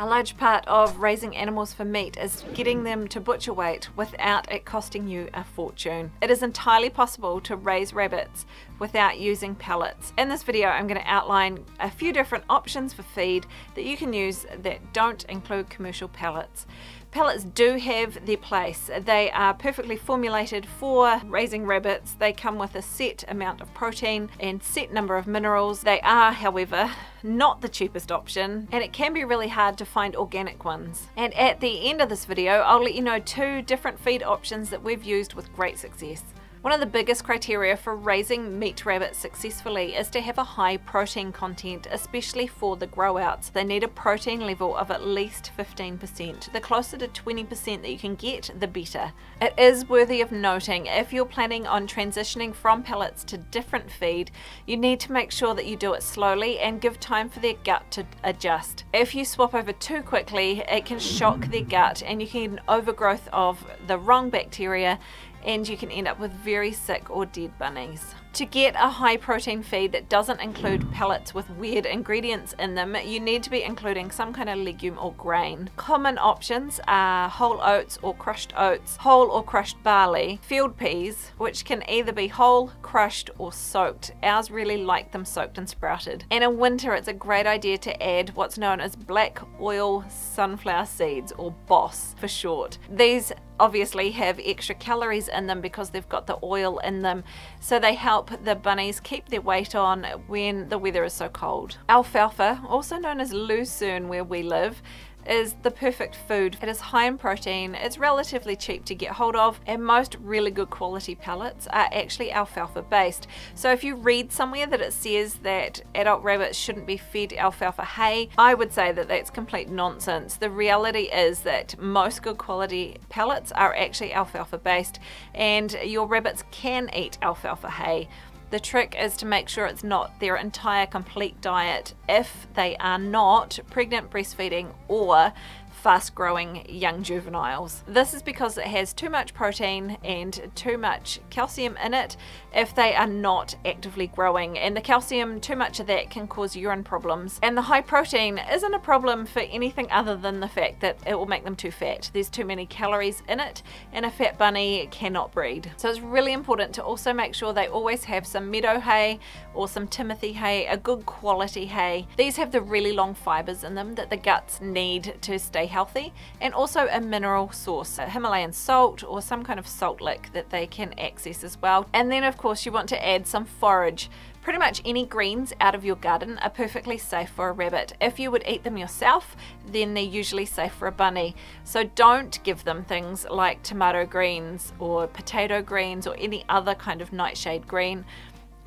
A large part of raising animals for meat is getting them to butcher weight without it costing you a fortune. It is entirely possible to raise rabbits without using pellets. In this video I'm going to outline a few different options for feed that you can use that don't include commercial pellets. Pellets do have their place. They are perfectly formulated for raising rabbits. They come with a set amount of protein and set number of minerals. They are, however, not the cheapest option and it can be really hard to find organic ones. And at the end of this video, I'll let you know two different feed options that we've used with great success. One of the biggest criteria for raising meat rabbits successfully is to have a high protein content, especially for the grow outs. They need a protein level of at least 15%. The closer to 20% that you can get, the better. It is worthy of noting if you're planning on transitioning from pellets to different feed, you need to make sure that you do it slowly and give time for their gut to adjust. If you swap over too quickly, it can shock their gut and you can get an overgrowth of the wrong bacteria and you can end up with very sick or dead bunnies. To get a high protein feed that doesn't include pellets with weird ingredients in them, you need to be including some kind of legume or grain. Common options are whole oats or crushed oats, whole or crushed barley, field peas, which can either be whole, crushed, or soaked. Ours really like them soaked and sprouted. And in winter, it's a great idea to add what's known as black oil sunflower seeds, or BOSS for short. These obviously have extra calories in them because they've got the oil in them, so they help the bunnies keep their weight on when the weather is so cold. Alfalfa, also known as lucerne where we live, is the perfect food. It is high in protein, it's relatively cheap to get hold of, and most really good quality pellets are actually alfalfa based. So if you read somewhere that it says that adult rabbits shouldn't be fed alfalfa hay, I would say that that's complete nonsense. The reality is that most good quality pellets are actually alfalfa based, and your rabbits can eat alfalfa hay. The trick is to make sure it's not their entire complete diet. If they are not pregnant, breastfeeding, or fast growing young juveniles. This is because it has too much protein and too much calcium in it if they are not actively growing and the calcium too much of that can cause urine problems and the high protein isn't a problem for anything other than the fact that it will make them too fat. There's too many calories in it and a fat bunny cannot breed. So it's really important to also make sure they always have some meadow hay or some timothy hay, a good quality hay. These have the really long fibers in them that the guts need to stay healthy and also a mineral source, a Himalayan salt or some kind of salt lick that they can access as well. And then of course you want to add some forage. Pretty much any greens out of your garden are perfectly safe for a rabbit. If you would eat them yourself, then they're usually safe for a bunny. So don't give them things like tomato greens or potato greens or any other kind of nightshade green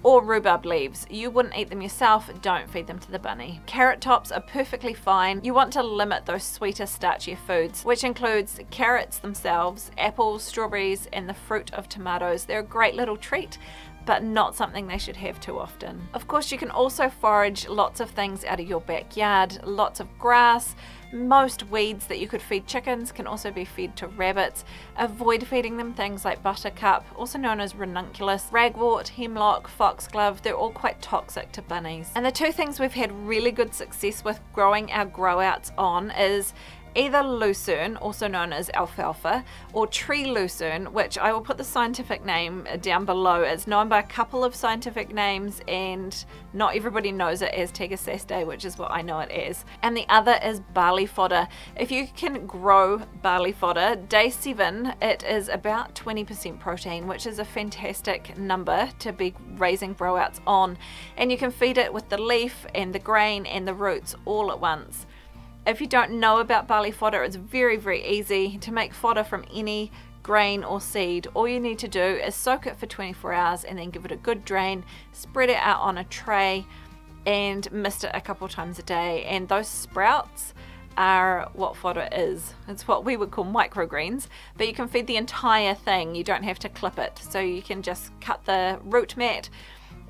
or rhubarb leaves. You wouldn't eat them yourself, don't feed them to the bunny. Carrot tops are perfectly fine. You want to limit those sweeter, starchier foods, which includes carrots themselves, apples, strawberries, and the fruit of tomatoes. They're a great little treat but not something they should have too often. Of course, you can also forage lots of things out of your backyard, lots of grass, most weeds that you could feed chickens can also be fed to rabbits. Avoid feeding them things like buttercup, also known as ranunculus, ragwort, hemlock, foxglove. They're all quite toxic to bunnies. And the two things we've had really good success with growing our growouts on is either lucerne, also known as alfalfa, or tree lucerne, which I will put the scientific name down below. It's known by a couple of scientific names and not everybody knows it as tagasaste, which is what I know it as. And the other is barley fodder. If you can grow barley fodder, day seven, it is about 20% protein, which is a fantastic number to be raising growouts on. And you can feed it with the leaf and the grain and the roots all at once. If you don't know about barley fodder, it's very, very easy to make fodder from any grain or seed. All you need to do is soak it for 24 hours and then give it a good drain, spread it out on a tray and mist it a couple times a day. And those sprouts are what fodder is. It's what we would call microgreens, but you can feed the entire thing. You don't have to clip it. So you can just cut the root mat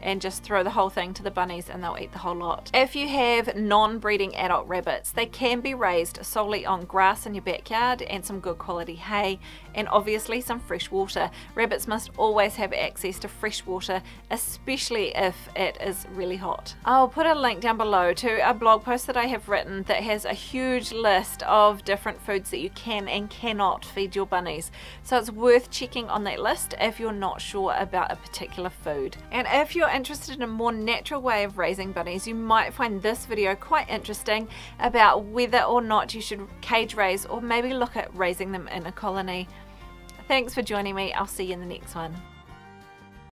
and just throw the whole thing to the bunnies and they'll eat the whole lot. If you have non-breeding adult rabbits, they can be raised solely on grass in your backyard and some good quality hay and obviously some fresh water. Rabbits must always have access to fresh water, especially if it is really hot. I'll put a link down below to a blog post that I have written that has a huge list of different foods that you can and cannot feed your bunnies. So it's worth checking on that list if you're not sure about a particular food. And if you're interested in a more natural way of raising bunnies, you might find this video quite interesting about whether or not you should cage raise or maybe look at raising them in a colony. Thanks for joining me. I'll see you in the next one.